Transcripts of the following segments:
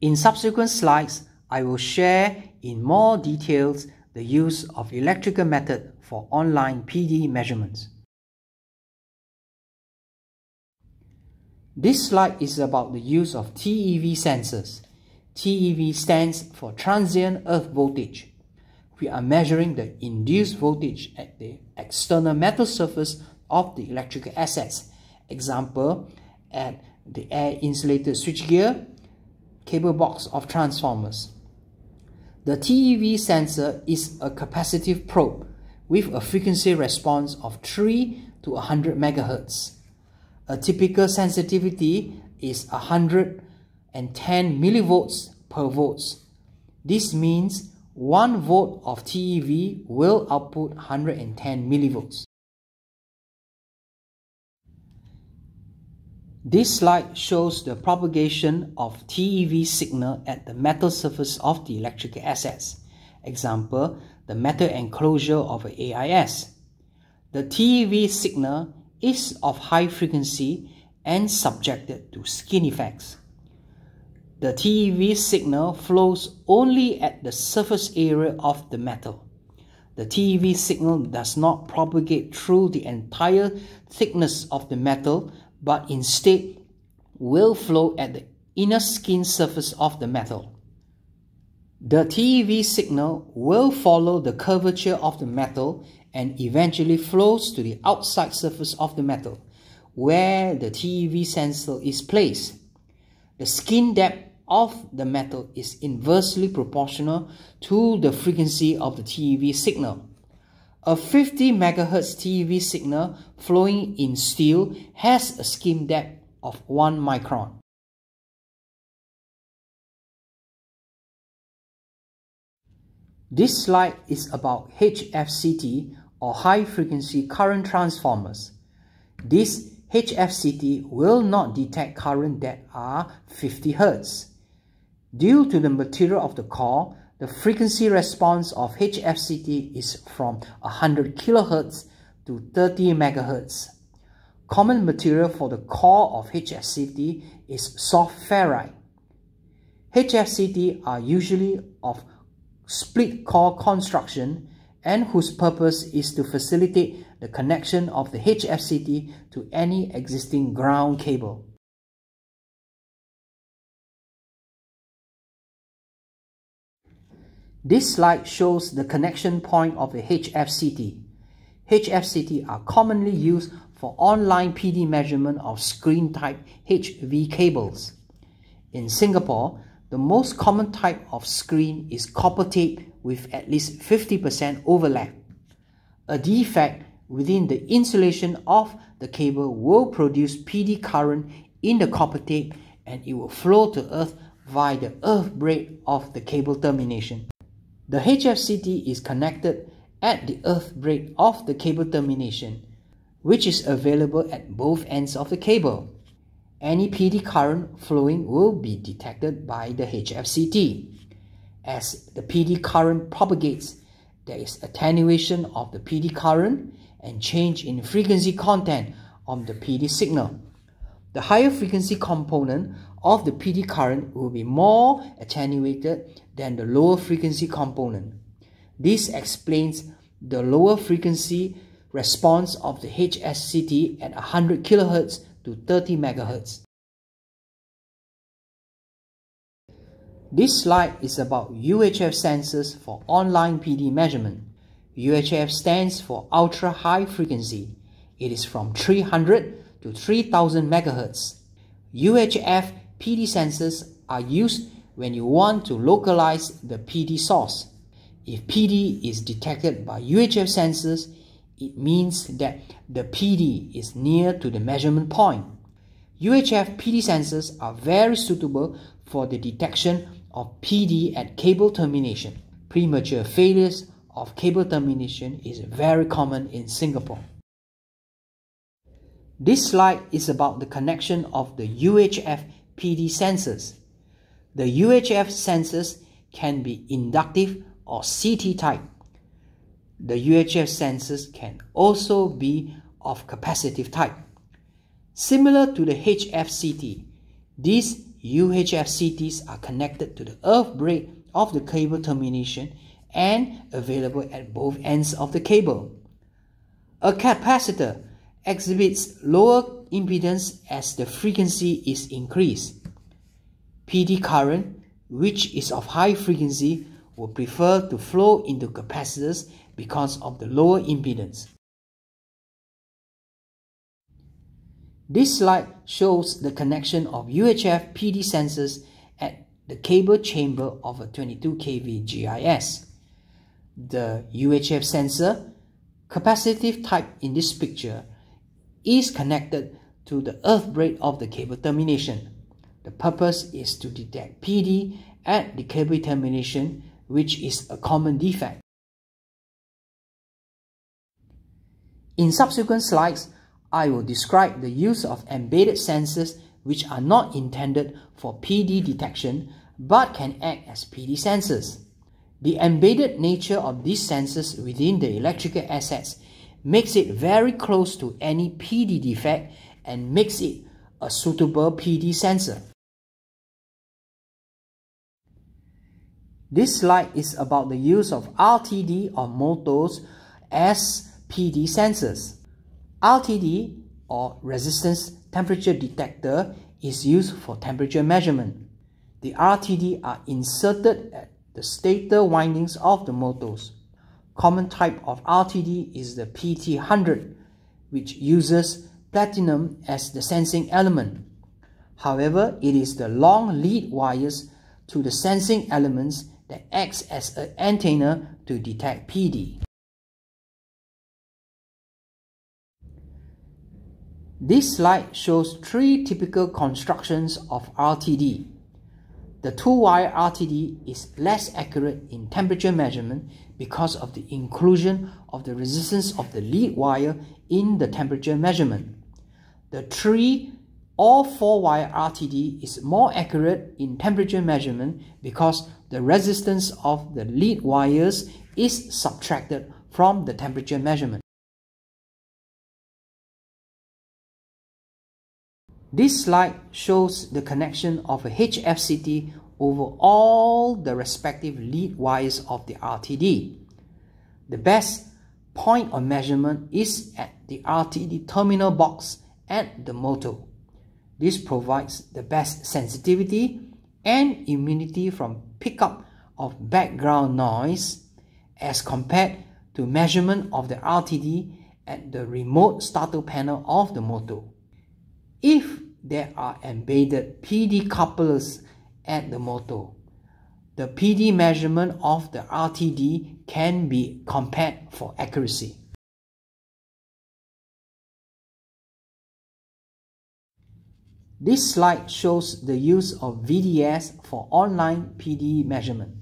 In subsequent slides, I will share in more details the use of electrical method for online PD measurements. This slide is about the use of TEV sensors. TEV stands for Transient Earth Voltage. We are measuring the induced voltage at the external metal surface of the electrical assets. Example, at the air insulated switchgear, cable box of transformers. The TEV sensor is a capacitive probe with a frequency response of 3 to 100 MHz. A typical sensitivity is 110 millivolts per volts. This means 1 volt of TEV will output 110 millivolts. This slide shows the propagation of TEV signal at the metal surface of the electrical assets. Example, the metal enclosure of AIS. The TEV signal is of high frequency and subjected to skin effects. The TEV signal flows only at the surface area of the metal. The TEV signal does not propagate through the entire thickness of the metal but instead will flow at the inner skin surface of the metal. The TEV signal will follow the curvature of the metal and eventually flows to the outside surface of the metal, where the TEV sensor is placed. The skin depth of the metal is inversely proportional to the frequency of the TEV signal. A 50 MHz TV signal flowing in steel has a skin depth of 1 micron. This slide is about HFCT or high frequency current transformers. This HFCT will not detect current that are 50 Hz. Due to the material of the core, the frequency response of HFCT is from 100 kHz to 30 MHz. Common material for the core of HFCT is soft ferrite. HFCT are usually of split core construction and whose purpose is to facilitate the connection of the HFCT to any existing ground cable. This slide shows the connection point of a HFCT. HFCT are commonly used for online PD measurement of screen type HV cables. In Singapore, the most common type of screen is copper tape with at least 50% overlap. A defect within the insulation of the cable will produce PD current in the copper tape and it will flow to earth via the earth braid of the cable termination. The HFCT is connected at the earth braid of the cable termination, which is available at both ends of the cable. Any PD current flowing will be detected by the HFCT. As the PD current propagates, there is attenuation of the PD current and change in frequency content of the PD signal. The higher frequency component of the PD current will be more attenuated than the lower frequency component. This explains the lower frequency response of the HFCT at 100 kHz to 30 MHz. This slide is about UHF sensors for online PD measurement. UHF stands for ultra high frequency. It is from 300 to 3000 MHz. UHF PD sensors are used when you want to localize the PD source. If PD is detected by UHF sensors, it means that the PD is near to the measurement point. UHF PD sensors are very suitable for the detection of PD at cable termination. Premature failures of cable termination is very common in Singapore. This slide is about the connection of the UHF PD sensors. The UHF sensors can be inductive or CT type. The UHF sensors can also be of capacitive type. Similar to the HFCT, these UHF-CTs are connected to the earth braid of the cable termination and available at both ends of the cable. A capacitor exhibits lower impedance as the frequency is increased. PD current, which is of high frequency, will prefer to flow into capacitors because of the lower impedance. This slide shows the connection of UHF PD sensors at the cable chamber of a 22 kV GIS. The UHF sensor, capacitive type in this picture, is connected to the earth braid of the cable termination. The purpose is to detect PD at the cable termination, which is a common defect. In subsequent slides, I will describe the use of embedded sensors which are not intended for PD detection but can act as PD sensors. The embedded nature of these sensors within the electrical assets makes it very close to any PD defect and makes it a suitable PD sensor. This slide is about the use of RTD or motors as PD sensors. RTD or resistance temperature detector is used for temperature measurement. The RTD are inserted at the stator windings of the motors. Common type of RTD is the PT100, which uses platinum as the sensing element. However, it is the long lead wires to the sensing elements that acts as an antenna to detect PD. This slide shows three typical constructions of RTD. The two-wire RTD is less accurate in temperature measurement because of the inclusion of the resistance of the lead wire in the temperature measurement. The three or four-wire RTD is more accurate in temperature measurement because the resistance of the lead wires is subtracted from the temperature measurement. This slide shows the connection of a HFCT over all the respective lead wires of the RTD. The best point of measurement is at the RTD terminal box at the motor. This provides the best sensitivity and immunity from pickup of background noise as compared to measurement of the RTD at the remote starter panel of the motor. If there are embedded PD couplers at the motor, the PD measurement of the RTD can be compared for accuracy. This slide shows the use of VDS for online PD measurement.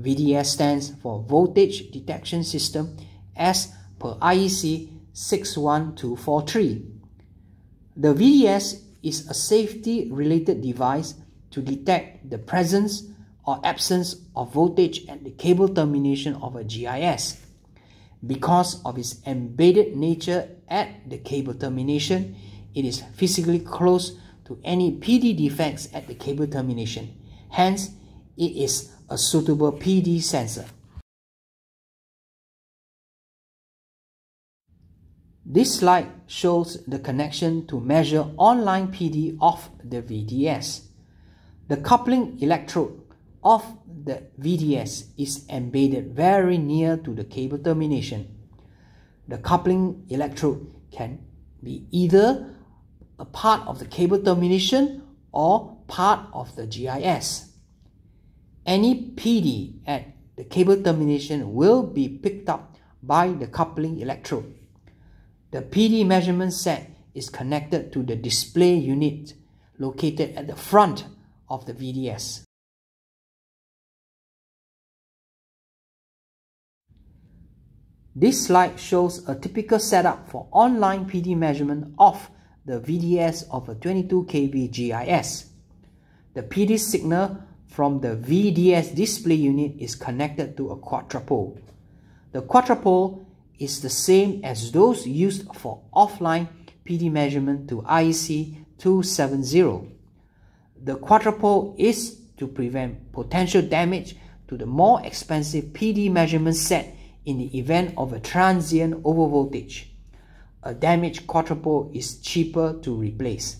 VDS stands for Voltage Detection System as per IEC 61243. The VDS is a safety-related device to detect the presence or absence of voltage at the cable termination of a GIS. Because of its embedded nature at the cable termination, it is physically close to any PD defects at the cable termination. Hence, it is a suitable PD sensor. This slide shows the connection to measure online PD of the VDS. The coupling electrode of the VDS is embedded very near to the cable termination. The coupling electrode can be either a part of the cable termination or part of the GIS. Any PD at the cable termination will be picked up by the coupling electrode. The PD measurement set is connected to the display unit located at the front of the VDS. This slide shows a typical setup for online PD measurement of the VDS of a 22 kV GIS. The PD signal from the VDS display unit is connected to a quadrupole. The quadrupole is the same as those used for offline PD measurement to IEC 270. The quadrupole is to prevent potential damage to the more expensive PD measurement set in the event of a transient overvoltage. A damaged quadrupole is cheaper to replace.